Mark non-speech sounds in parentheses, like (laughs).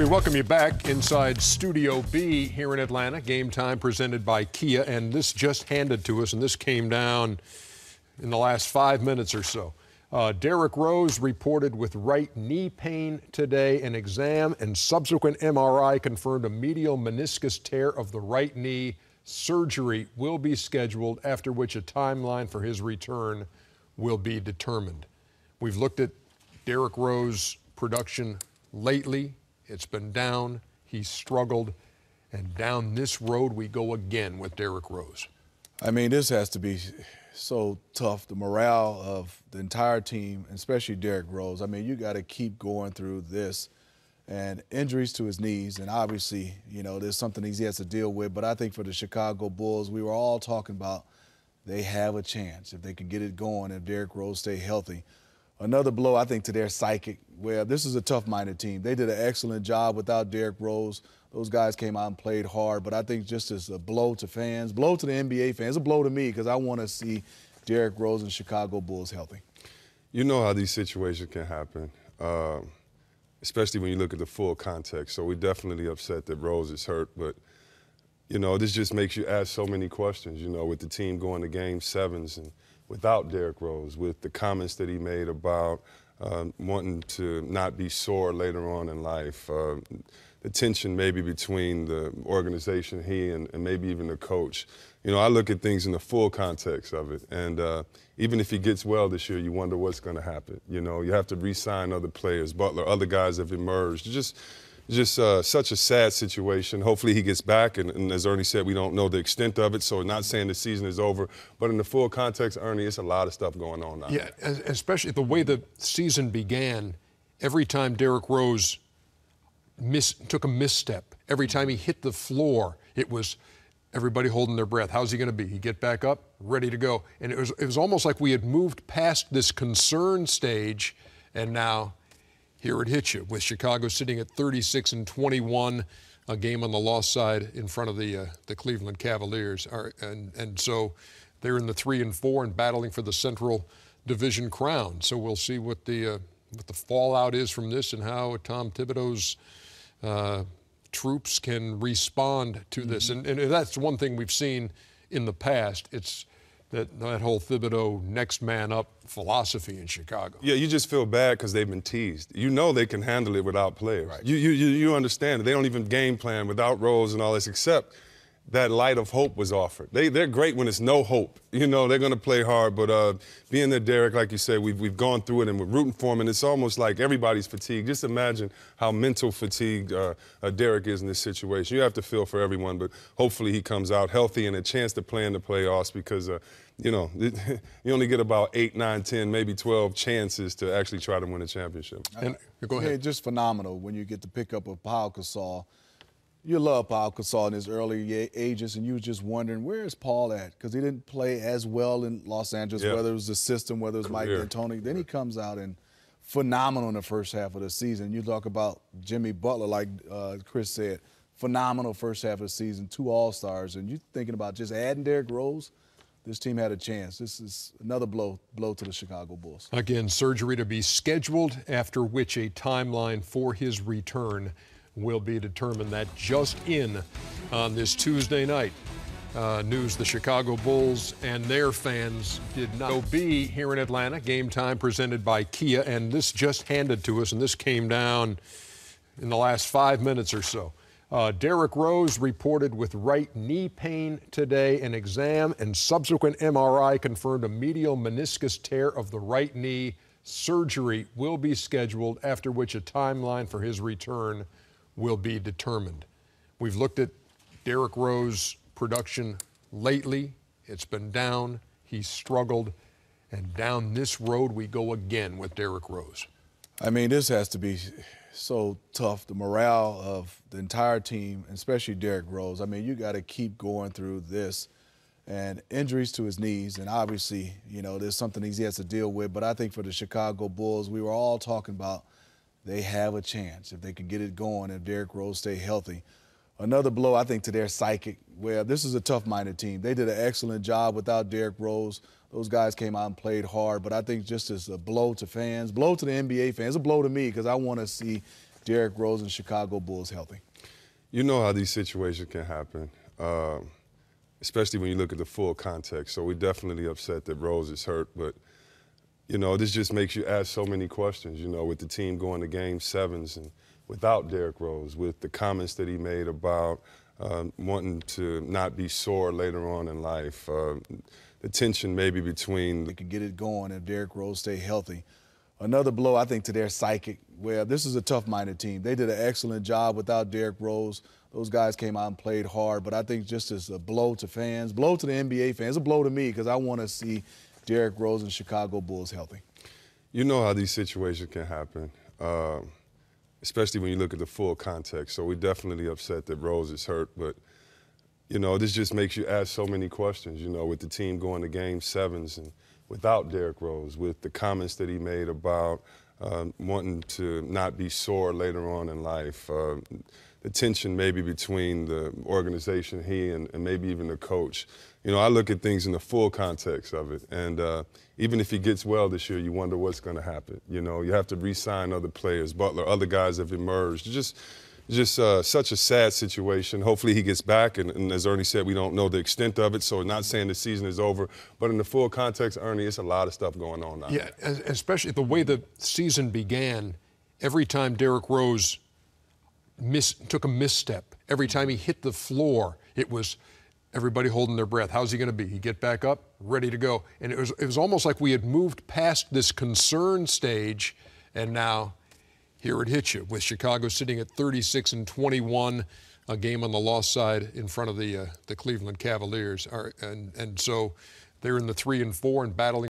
We welcome you back inside Studio B here in Atlanta. Game time presented by Kia, and this just handed to us, and this came down in the last five minutes or so. Uh, Derrick Rose reported with right knee pain today. An exam and subsequent MRI confirmed a medial meniscus tear of the right knee. Surgery will be scheduled, after which a timeline for his return will be determined. We've looked at Derrick Rose production lately it's been down. He's struggled. And down this road we go again with Derrick Rose. I mean, this has to be so tough. The morale of the entire team, especially Derrick Rose. I mean, you got to keep going through this and injuries to his knees. And obviously, you know, there's something he has to deal with. But I think for the Chicago Bulls, we were all talking about they have a chance if they can get it going if Derrick Rose stay healthy another blow, I think, to their psychic. Where this is a tough-minded team. They did an excellent job without Derrick Rose. Those guys came out and played hard, but I think just as a blow to fans, blow to the NBA fans, a blow to me because I want to see Derrick Rose and Chicago Bulls healthy. You know how these situations can happen, uh, especially when you look at the full context. So we're definitely upset that Rose is hurt, but you know this just makes you ask so many questions. You know, with the team going to Game Sevens and without Derrick Rose, with the comments that he made about uh, wanting to not be sore later on in life, uh, the tension maybe between the organization, he, and, and, maybe even the coach. You know, I look at things in the full context of it. And uh, even if he gets well this year, you wonder what's going to happen. You know, you have to re sign other players. Butler, other guys have emerged. Just just uh, such a sad situation. Hopefully he gets back, and, and, as Ernie said, we don't know the extent of it, so not saying the season is over, but in the full context, Ernie, it's a lot of stuff going on now. Yeah, especially the way the season began, every time Derrick Rose miss, took a misstep, every time he hit the floor, it was everybody holding their breath. How's he going to be? He get back up, ready to go. And it was, it was almost like we had moved past this concern stage, and now – here it hits you with Chicago sitting at 36 and 21, a game on the loss side in front of the uh, the Cleveland Cavaliers, and and so they're in the three and four and battling for the Central Division crown. So we'll see what the uh, what the fallout is from this and how Tom Thibodeau's uh, troops can respond to this. Mm-hmm. And, and that's one thing we've seen in the past. It's that, that whole Thibodeau next man up philosophy in Chicago. Yeah, you just feel bad because they've been teased. You know they can handle it without players. Right. You, you, you understand it. They don't even game plan without Rose and all this, except that light of hope was offered. They, they're great when it's no hope. You know, they're going to play hard, but uh, being there, Derek, like you said, we've, we've gone through it and we're rooting for him, and it's almost like everybody's fatigued. Just imagine how mental fatigued uh, uh, Derrick is in this situation. You have to feel for everyone, but hopefully he comes out healthy and a chance to play in the playoffs because, uh, you know, (laughs) you only get about eight, nine, ten, maybe 12 chances to actually try to win a championship. And, go ahead. Yeah, just phenomenal when you get the pickup of Pau Gasol you love Pau Gasol in his early ages, and you were just wondering where is Pau at because he didn't play as well in Los Angeles, yeah. whether it was the system, whether it was Career. Mike D'Antoni. Then he comes out and phenomenal in the first half of the season. You talk about Jimmy Butler, like uh, Chris said, phenomenal first half of the season, two All Stars, and you're thinking about just adding Derrick Rose. This team had a chance. This is another blow blow to the Chicago Bulls. Again, surgery to be scheduled, after which a timeline for his return will be determined. That just in on this Tuesday night. Uh, news the Chicago Bulls and their fans did not be here in Atlanta. Game time presented by Kia, and this just handed to us, and this came down in the last five minutes or so. Uh, Derrick Rose reported with right knee pain today. An exam and subsequent MRI confirmed a medial meniscus tear of the right knee. Surgery will be scheduled, after which a timeline for his return will be determined. We've looked at Derrick Rose production lately. It's been down. He's struggled. And down this road we go again with Derrick Rose. I mean, this has to be so tough. The morale of the entire team, especially Derrick Rose. I mean, you got to keep going through this and injuries to his knees. And obviously, you know, there's something he has to deal with. But I think for the Chicago Bulls, we were all talking about they have a chance if they can get it going and Derrick Rose stay healthy. Another blow, I think, to their psychic, Well, this is a tough-minded team. They did an excellent job without Derrick Rose. Those guys came out and played hard, but I think just as a blow to fans, blow to the NBA fans, a blow to me because I want to see Derrick Rose and Chicago Bulls healthy? You know how these situations can happen, uh, especially when you look at the full context. So we're definitely upset that Rose is hurt, but you know this just makes you ask so many questions. You know, with the team going to Game Sevens and without Derrick Rose, with the comments that he made about uh, wanting to not be sore later on in life, uh, the tension maybe between. They could get it going if Derrick Rose stay healthy. Another blow, I think, to their psychic. Well, this is a tough-minded team. They did an excellent job without Derrick Rose. Those guys came out and played hard, but I think just as a blow to fans, blow to the NBA fans, a blow to me because I want to see Derrick Rose and Chicago Bulls healthy. You know how these situations can happen, uh, especially when you look at the full context. So we're definitely upset that Rose is hurt, but you know this just makes you ask so many questions. You know, with the team going to Game Sevens and without Derrick Rose, with the comments that he made about uh, wanting to not be sore later on in life, uh, the tension maybe between the organization, he, and, and, maybe even the coach. You know, I look at things in the full context of it, and uh, even if he gets well this year, you wonder what's going to happen. You know, you have to re-sign other players. Butler, other guys have emerged. Just just uh, such a sad situation. Hopefully he gets back, and, and, as Ernie said, we don't know the extent of it, so not saying the season is over, but in the full context, Ernie, it's a lot of stuff going on now. Yeah, especially the way the season began, every time Derrick Rose miss, took a misstep, every time he hit the floor, it was everybody holding their breath. How's he going to be? He get back up, ready to go. And it was, it was almost like we had moved past this concern stage, and now – here it hits you with Chicago sitting at 36 and 21, a game on the loss side in front of the uh, the Cleveland Cavaliers, and and so they're in the three and four and battling.